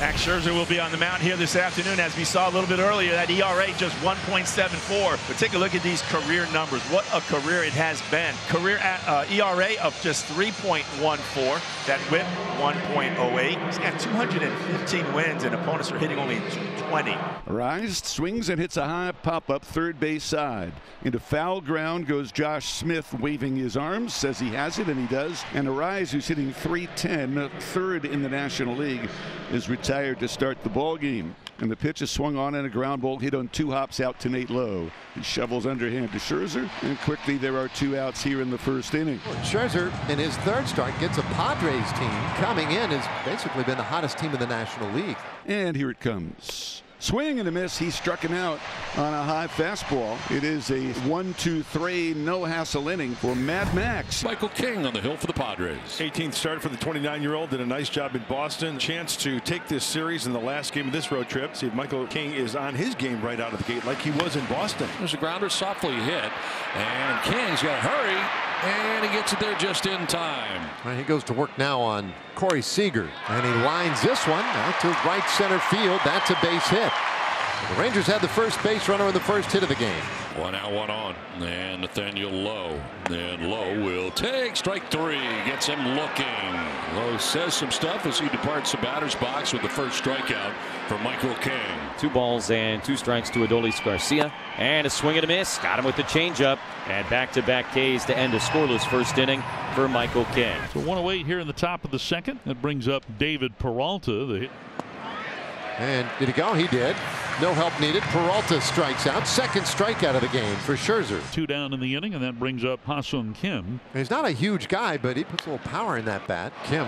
Max Scherzer will be on the mound here this afternoon. As we saw a little bit earlier, that ERA just 1.74. But take a look at these career numbers. What a career it has been. Career uh, ERA of just 3.14. That whip 1.08. He's got 215 wins, and opponents are hitting only 220. Arraez swings and hits a high pop up third base side. Into foul ground goes Josh Smith, waving his arms, says he has it, and he does. And Arraez, who's hitting 310, third in the National League, is to start the ball game. And the pitch is swung on and a ground ball hit on two hops out to Nate Lowe. He shovels underhand to Scherzer, and quickly there are two outs here in the first inning. Scherzer, in his third start, gets a Padres team coming in, has basically been the hottest team in the National League. And here it comes. Swing and a miss. He struck him out on a high fastball. It is a one, two, three, no hassle inning for Mad Max. Michael King on the hill for the Padres. 18th start for the 29 year old. Did a nice job in Boston. Chance to take this series in the last game of this road trip. See if Michael King is on his game right out of the gate like he was in Boston. There's a grounder softly hit. And King's got to hurry. And he gets it there just in time. Right, he goes to work now on Corey Seager. And he lines this one out to right center field. That's a base hit. The Rangers had the first base runner in the first hit of the game. One out, one on. And Nathaniel Lowe. And Lowe will take strike three. Gets him looking. Lowe says some stuff as he departs the batter's box with the first strikeout for Michael King. Two balls and two strikes to Adolis Garcia. And a swing and a miss. Got him with the changeup. And back-to-back Ks to end a scoreless first inning for Michael King. So one oh away here in the top of the second. That brings up David Peralta. The and did he go? He did. No help needed. Peralta strikes out. Second strikeout of the game for Scherzer. Two down in the inning, and that brings up Ha-Seong Kim. He's not a huge guy, but he puts a little power in that bat. Kim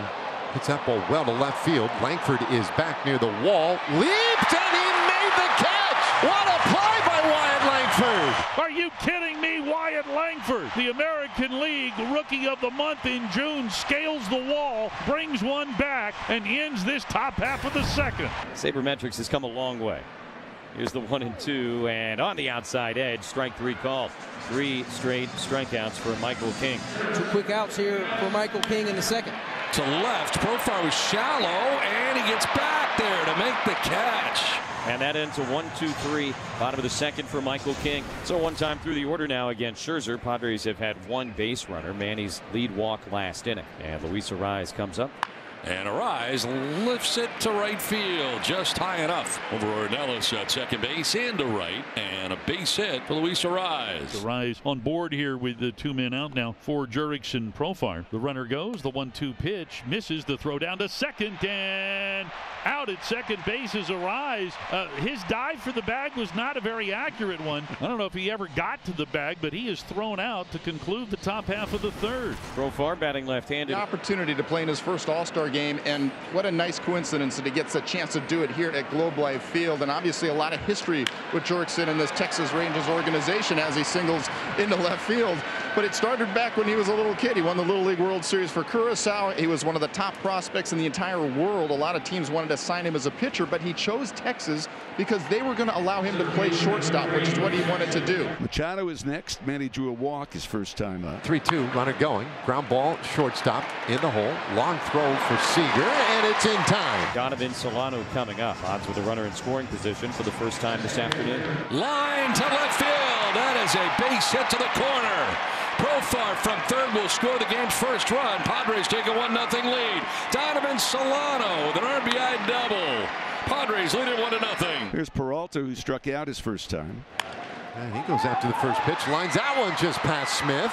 hits that ball well to left field. Langford is back near the wall. Leaped, and he made the catch. What a play by Wyatt Langford. Are you kidding me? Wyatt Langford, the American League Rookie of the Month in June, scales the wall, brings one back, and ends this top half of the second. Sabermetrics has come a long way. Here's the one and two, and on the outside edge, strike three called. Three straight strikeouts for Michael King. Two quick outs here for Michael King in the second. To left, Profar was shallow, and he gets back there to make the catch. And that ends a one, two, three, bottom of the second for Michael King. So one time through the order now against Scherzer. Padres have had one base runner. Manny's lead walk last inning. And Luis Arraez comes up. And Arraez lifts it to right field, just high enough over Ornelas at second base and to right, and a base hit for Luis Arraez. Arraez on board here with the two men out now for Jurickson Profar. The runner goes, the one-two pitch misses the throw down to second, and out at second base is Arraez. Uh, his dive for the bag was not a very accurate one. I don't know if he ever got to the bag, but he is thrown out to conclude the top half of the third. Profar batting left-handed. The opportunity to play in his first All-Star game, and what a nice coincidence that he gets a chance to do it here at Globe Life Field. And obviously a lot of history with Jurickson and this Texas Rangers organization as he singles into left field. But it started back when he was a little kid. He won the Little League World Series for Curacao. He was one of the top prospects in the entire world. A lot of teams wanted to sign him as a pitcher, but he chose Texas because they were going to allow him to play shortstop, which is what he wanted to do. Machado is next. Manny drew a walk his first time up. 3-2, runner going. Ground ball, shortstop in the hole. Long throw for Seager, and it's in time. Donovan Solano coming up. Odds with a runner in scoring position for the first time this afternoon. Line to left field. That is a base hit to the corner. Profar from third will score the game's first run. Padres take a 1-0 lead. Donovan Solano with an RBI double. Padres lead it 1-0. Here's Peralta, who struck out his first time. And he goes after the first pitch. Lines that one just past Smith.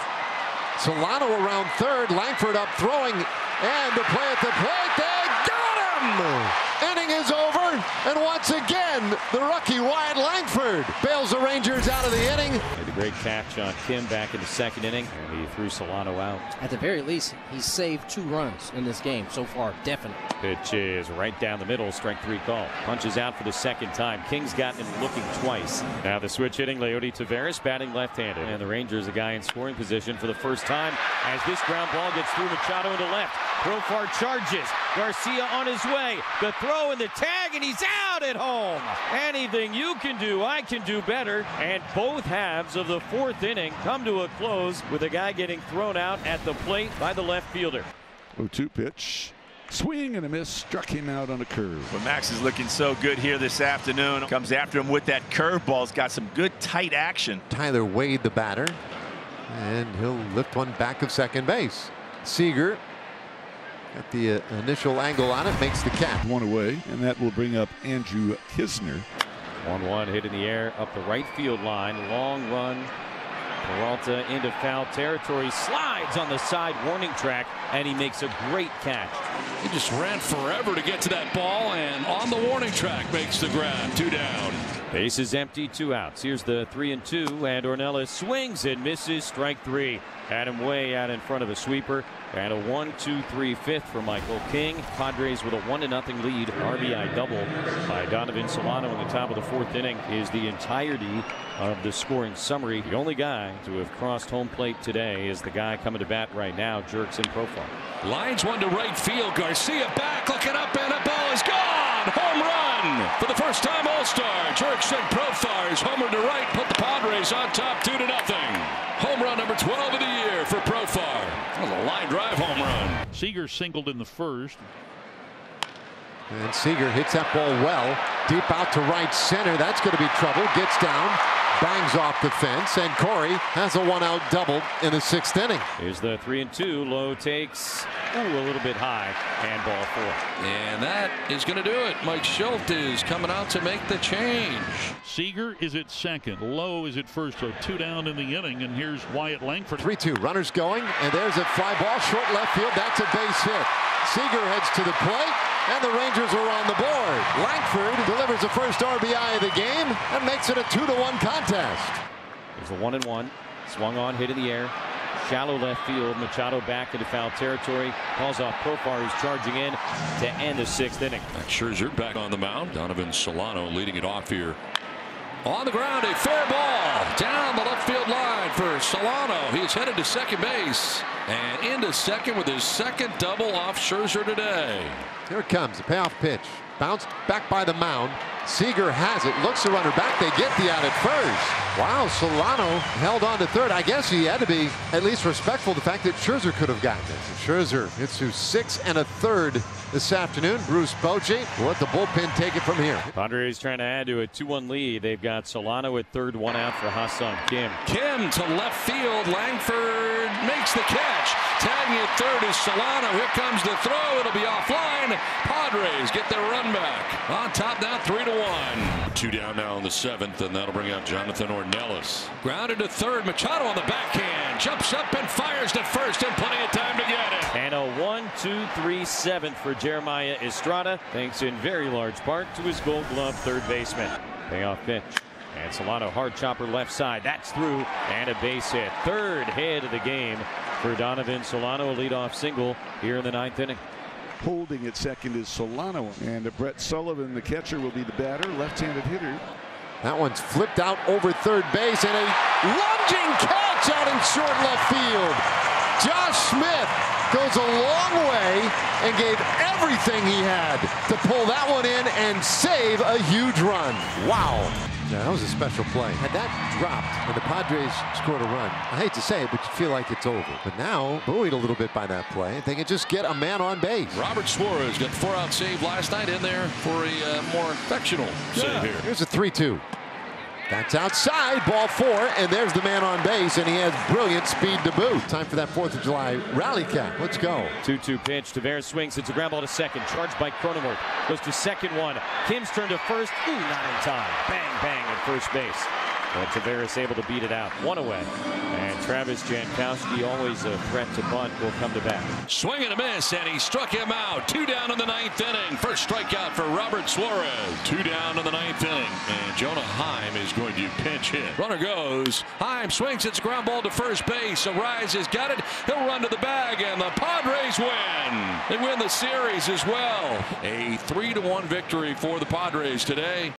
Solano around third. Langford up throwing. And the play at the plate. They got him! Inning is over. And once again, the rookie Wyatt Langford bails the Rangers out of the inning. Made a great catch on Kim back in the second inning. And he threw Solano out. At the very least, he's saved two runs in this game so far, definitely. Pitch is right down the middle, strike three call. Punches out for the second time. King's gotten him looking twice. Now the switch hitting Leody Taveras batting left-handed. And the Rangers a guy in scoring position for the first time as this ground ball gets through Machado into left. Profar charges. Garcia on his way. The throw and the tag, and he's out at home. Anything you can do, I can do better. And both halves of the fourth inning come to a close with a guy getting thrown out at the plate by the left fielder. 0-2 pitch. Swing and a miss struck him out on a curve. But Max is looking so good here this afternoon. Comes after him with that curveball. He's got some good tight action. Tyler Wade, the batter. And he'll lift one back of second base. Seager got the uh, initial angle on it, makes the catch. One away, and that will bring up Andrew Knizner. 1 1 hit in the air up the right field line. Long run. Peralta into foul territory. Slides on the side warning track, and he makes a great catch. He just ran forever to get to that ball, and on the warning track makes the grab. Two down. Base is empty, two outs. Here's the three and two, and Ornelas swings and misses. Strike three. Adam way out in front of a sweeper. And a one, two, three, fifth for Michael King. Padres with a one to nothing lead. RBI double by Donovan Solano in the top of the fourth inning is the entirety of the scoring summary. The only guy to have crossed home plate today is the guy coming to bat right now, Jurickson Profar. Lines one to right field. Garcia back, looking up, and a ball is gone. Home run for the first time All-Star. Jurickson Profar is homer to right, put the Padres on top, two to nothing. Home run number 12 of the year for Profar. That was a line drive home run. Seager singled in the first. And Seager hits that ball well. Deep out to right center. That's going to be trouble. Gets down. Bangs off the fence. And Corey has a one out double in the sixth inning. Here's the three and two. Lowe takes ooh, a little bit high. And ball four. And that is going to do it. Mike Shildt is coming out to make the change. Seager is at second. Lowe is at first. So two down in the inning. And here's Wyatt Langford. 3 2. Runners going. And there's a fly ball. Short left field. That's a base hit. Seager heads to the plate. And the Rangers are on the board. Langford delivers the first RBI of the game and makes it a 2 to 1 contest. There's a one and one. Swung on, hit in the air. Shallow left field. Machado back into foul territory. Calls off Profar, who's charging in to end the sixth inning. Max Scherzer back on the mound. Donovan Solano leading it off here. On the ground, a fair ball down the left field line for Solano. He's headed to second base and into second with his second double off Scherzer today. Here it comes, the payoff pitch. Bounced back by the mound. Seager has it, looks the runner back. They get the out at first. Wow, Solano held on to third. I guess he had to be at least respectful of the fact that Scherzer could have gotten this. And Scherzer hits to six and a third this afternoon. Bruce Bochy will let the bullpen take it from here. Padres trying to add to a 2-1 lead. They've got Solano at third, one out for Ha-Seong Kim. Kim to left field. Langford makes the catch. Tagging at third is Solano. Here comes the throw. It'll be offline. Padres get their run back. On top now, three to one. Two down now in the seventh, and that'll bring out Jonathan Ornelas. Grounded to third. Machado on the backhand. Jumps up and fires to first, and plenty of time to get it. And a 1-2-3 for Jeremiah Estrada, thanks in very large part to his gold glove third baseman. Payoff pitch. And Solano hard chopper left side. That's through. And a base hit. Third hit of the game for Donovan Solano. A leadoff single here in the ninth inning. Holding at second is Solano. And Brett Sullivan, the catcher, will be the batter. Left-handed hitter. That one's flipped out over third base and a lunging catch out in short left field. Josh Smith goes a long way and gave everything he had to pull that one in and save a huge run. Wow. Yeah, that was a special play. Had that dropped and the Padres scored a run, I hate to say it, but you feel like it's over. But now, buoyed a little bit by that play, they can just get a man on base. Robert Suarez got the four-out save last night in there for a uh, more affectional save here. Here's a 3-2. That's outside, ball four, and there's the man on base, and he has brilliant speed to boot. Time for that 4th of July rally cap. Let's go. 2-2 pitch. Taveras swings. It's a ground ball to second. Charged by Cronenworth. Goes to second one. Kim's turn to first. Ooh, not in time. Bang, bang at first base. But Taveras able to beat it out. One away. And Travis Jankowski, always a threat to bunt, will come to bat. Swing and a miss, and he struck him out. Two down in the ninth inning. First strikeout for Robert Suarez. Two down Runner goes. Heim swings. It's ground ball to first base. Arraez has got it. He'll run to the bag, and the Padres win. They win the series as well. A three to one victory for the Padres today.